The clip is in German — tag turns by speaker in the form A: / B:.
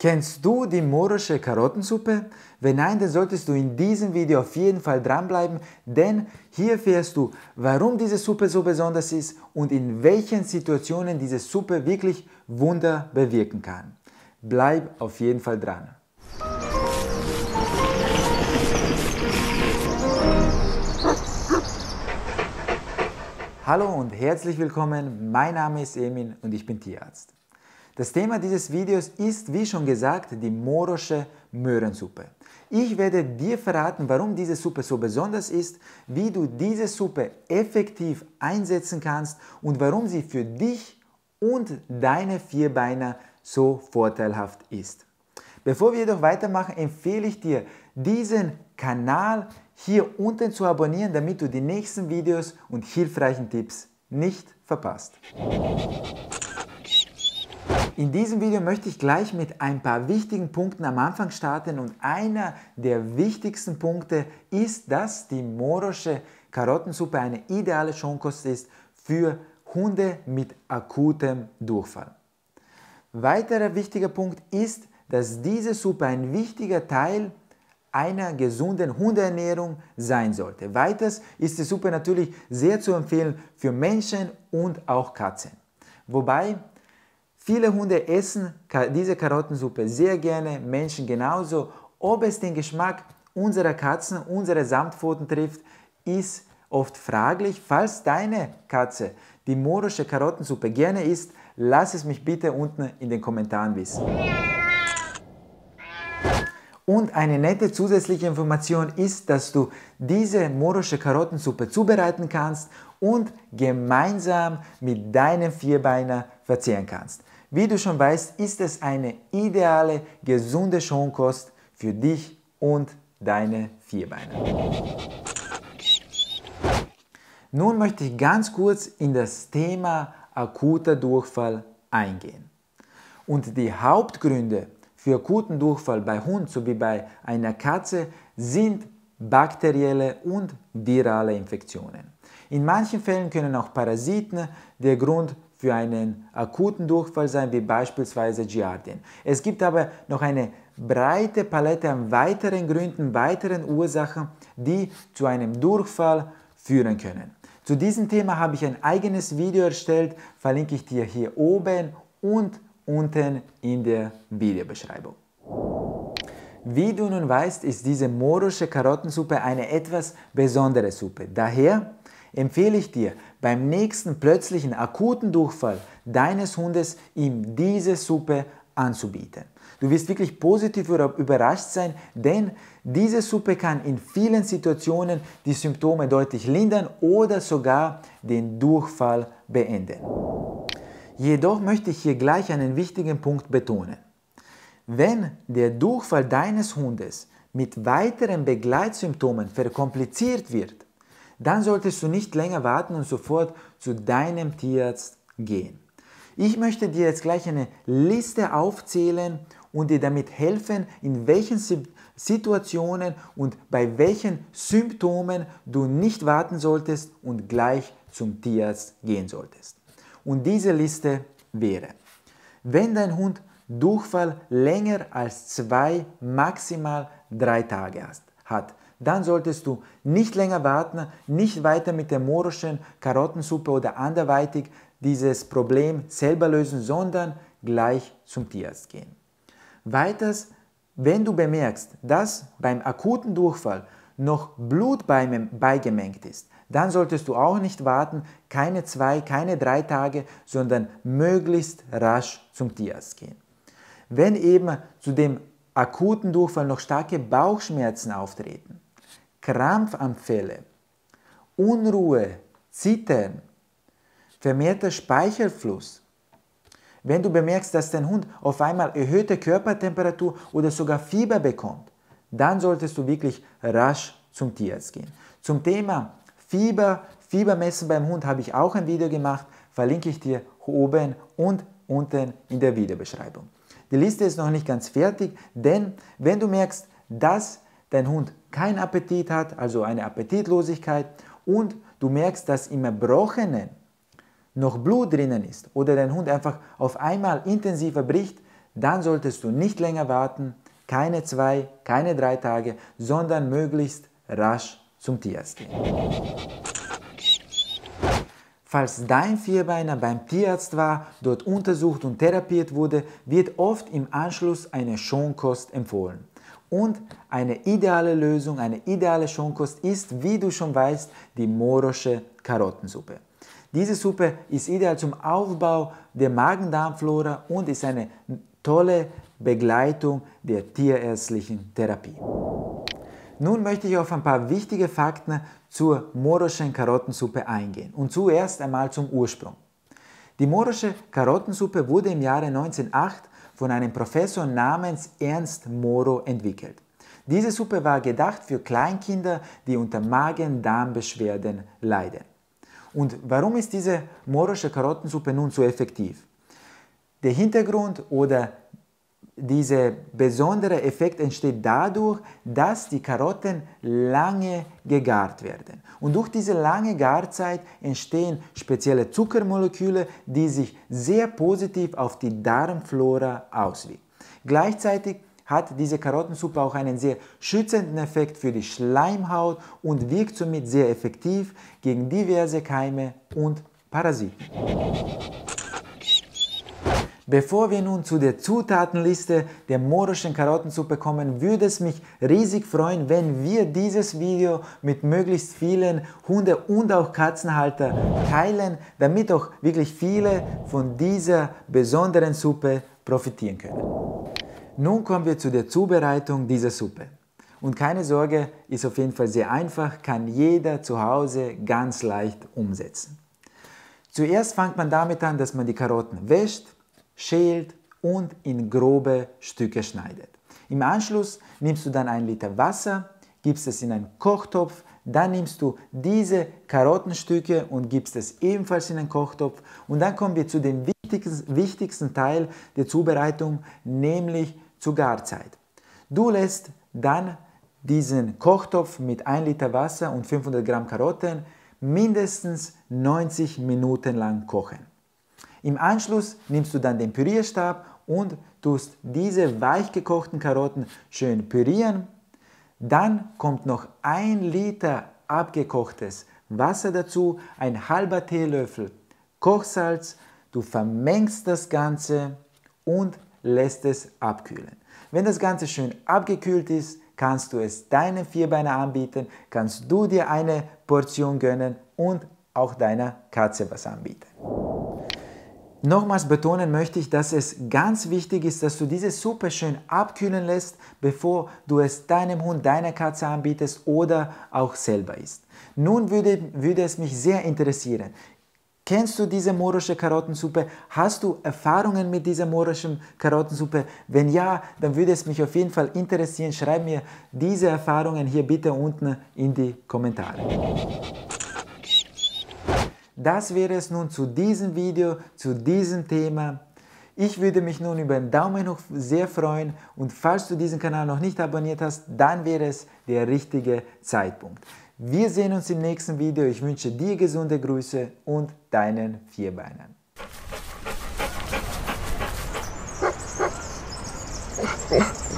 A: Kennst du die morische Karottensuppe? Wenn nein, dann solltest du in diesem Video auf jeden Fall dranbleiben, denn hier erfährst du, warum diese Suppe so besonders ist und in welchen Situationen diese Suppe wirklich Wunder bewirken kann. Bleib auf jeden Fall dran. Hallo und herzlich willkommen, mein Name ist Emin und ich bin Tierarzt. Das Thema dieses Videos ist, wie schon gesagt, die morosche Möhrensuppe. Ich werde dir verraten, warum diese Suppe so besonders ist, wie du diese Suppe effektiv einsetzen kannst und warum sie für dich und deine Vierbeiner so vorteilhaft ist. Bevor wir jedoch weitermachen, empfehle ich dir, diesen Kanal hier unten zu abonnieren, damit du die nächsten Videos und hilfreichen Tipps nicht verpasst. In diesem Video möchte ich gleich mit ein paar wichtigen Punkten am Anfang starten und einer der wichtigsten Punkte ist, dass die morosche Karottensuppe eine ideale Schonkost ist für Hunde mit akutem Durchfall. Weiterer wichtiger Punkt ist, dass diese Suppe ein wichtiger Teil einer gesunden Hundeernährung sein sollte. Weiters ist die Suppe natürlich sehr zu empfehlen für Menschen und auch Katzen. Wobei Viele Hunde essen diese Karottensuppe sehr gerne, Menschen genauso. Ob es den Geschmack unserer Katzen, unserer Samtpfoten trifft, ist oft fraglich. Falls deine Katze die morische Karottensuppe gerne isst, lass es mich bitte unten in den Kommentaren wissen. Und eine nette zusätzliche Information ist, dass du diese morische Karottensuppe zubereiten kannst und gemeinsam mit deinem Vierbeiner verzehren kannst. Wie du schon weißt, ist es eine ideale, gesunde Schonkost für dich und deine Vierbeiner. Nun möchte ich ganz kurz in das Thema akuter Durchfall eingehen. Und die Hauptgründe für akuten Durchfall bei Hund sowie bei einer Katze sind bakterielle und virale Infektionen. In manchen Fällen können auch Parasiten der Grund für einen akuten Durchfall sein, wie beispielsweise Giardien. Es gibt aber noch eine breite Palette an weiteren Gründen, weiteren Ursachen, die zu einem Durchfall führen können. Zu diesem Thema habe ich ein eigenes Video erstellt, verlinke ich dir hier oben und unten in der Videobeschreibung. Wie du nun weißt, ist diese morische Karottensuppe eine etwas besondere Suppe. Daher empfehle ich dir, beim nächsten plötzlichen akuten Durchfall deines Hundes ihm diese Suppe anzubieten. Du wirst wirklich positiv überrascht sein, denn diese Suppe kann in vielen Situationen die Symptome deutlich lindern oder sogar den Durchfall beenden. Jedoch möchte ich hier gleich einen wichtigen Punkt betonen. Wenn der Durchfall deines Hundes mit weiteren Begleitsymptomen verkompliziert wird, dann solltest du nicht länger warten und sofort zu deinem Tierarzt gehen. Ich möchte dir jetzt gleich eine Liste aufzählen und dir damit helfen, in welchen Situationen und bei welchen Symptomen du nicht warten solltest und gleich zum Tierarzt gehen solltest. Und diese Liste wäre, wenn dein Hund Durchfall länger als zwei, maximal drei Tage hat, dann solltest du nicht länger warten, nicht weiter mit der morischen Karottensuppe oder anderweitig dieses Problem selber lösen, sondern gleich zum Tierarzt gehen. Weiters, wenn du bemerkst, dass beim akuten Durchfall noch Blut beigemengt ist, dann solltest du auch nicht warten, keine zwei, keine drei Tage, sondern möglichst rasch zum Tierarzt gehen. Wenn eben zu dem akuten Durchfall noch starke Bauchschmerzen auftreten, Krampfanfälle, Unruhe, Zittern, vermehrter Speichelfluss. Wenn du bemerkst, dass dein Hund auf einmal erhöhte Körpertemperatur oder sogar Fieber bekommt, dann solltest du wirklich rasch zum Tierarzt gehen. Zum Thema Fieber, Fiebermessen beim Hund habe ich auch ein Video gemacht, verlinke ich dir oben und unten in der Videobeschreibung. Die Liste ist noch nicht ganz fertig, denn wenn du merkst, dass dein Hund keinen Appetit hat, also eine Appetitlosigkeit, und du merkst, dass im Erbrochenen noch Blut drinnen ist oder dein Hund einfach auf einmal intensiver bricht, dann solltest du nicht länger warten, keine zwei, keine drei Tage, sondern möglichst rasch zum Tierarzt gehen. Falls dein Vierbeiner beim Tierarzt war, dort untersucht und therapiert wurde, wird oft im Anschluss eine Schonkost empfohlen. Und eine ideale Lösung, eine ideale Schonkost ist, wie du schon weißt, die morosche Karottensuppe. Diese Suppe ist ideal zum Aufbau der Magen-Darm-Flora und ist eine tolle Begleitung der tierärztlichen Therapie. Nun möchte ich auf ein paar wichtige Fakten zur moroschen Karottensuppe eingehen. Und zuerst einmal zum Ursprung. Die morosche Karottensuppe wurde im Jahre 1908 von einem Professor namens Ernst Moro entwickelt. Diese Suppe war gedacht für Kleinkinder, die unter Magen-Darm-Beschwerden leiden. Und warum ist diese morosche Karottensuppe nun so effektiv? Der Hintergrund oder dieser besondere Effekt entsteht dadurch, dass die Karotten lange gegart werden. Und durch diese lange Garzeit entstehen spezielle Zuckermoleküle, die sich sehr positiv auf die Darmflora auswirken. Gleichzeitig hat diese Karottensuppe auch einen sehr schützenden Effekt für die Schleimhaut und wirkt somit sehr effektiv gegen diverse Keime und Parasiten. Bevor wir nun zu der Zutatenliste der morischen Karottensuppe kommen, würde es mich riesig freuen, wenn wir dieses Video mit möglichst vielen Hunde- und auch Katzenhalter teilen, damit auch wirklich viele von dieser besonderen Suppe profitieren können. Nun kommen wir zu der Zubereitung dieser Suppe. Und keine Sorge, ist auf jeden Fall sehr einfach, kann jeder zu Hause ganz leicht umsetzen. Zuerst fängt man damit an, dass man die Karotten wäscht, schält und in grobe Stücke schneidet. Im Anschluss nimmst du dann ein Liter Wasser, gibst es in einen Kochtopf, dann nimmst du diese Karottenstücke und gibst es ebenfalls in einen Kochtopf und dann kommen wir zu dem wichtigsten, wichtigsten Teil der Zubereitung, nämlich zur Garzeit. Du lässt dann diesen Kochtopf mit 1 Liter Wasser und 500 Gramm Karotten mindestens 90 Minuten lang kochen. Im Anschluss nimmst du dann den Pürierstab und tust diese weich gekochten Karotten schön pürieren. Dann kommt noch ein Liter abgekochtes Wasser dazu, ein halber Teelöffel Kochsalz. Du vermengst das Ganze und lässt es abkühlen. Wenn das Ganze schön abgekühlt ist, kannst du es deinen Vierbeiner anbieten, kannst du dir eine Portion gönnen und auch deiner Katze was anbieten. Nochmals betonen möchte ich, dass es ganz wichtig ist, dass du diese Suppe schön abkühlen lässt, bevor du es deinem Hund, deiner Katze anbietest oder auch selber isst. Nun würde, würde es mich sehr interessieren. Kennst du diese morosche Karottensuppe? Hast du Erfahrungen mit dieser morischen Karottensuppe? Wenn ja, dann würde es mich auf jeden Fall interessieren. Schreib mir diese Erfahrungen hier bitte unten in die Kommentare. Das wäre es nun zu diesem Video, zu diesem Thema. Ich würde mich nun über einen Daumen hoch sehr freuen und falls du diesen Kanal noch nicht abonniert hast, dann wäre es der richtige Zeitpunkt. Wir sehen uns im nächsten Video. Ich wünsche dir gesunde Grüße und deinen Vierbeinern.